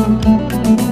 Música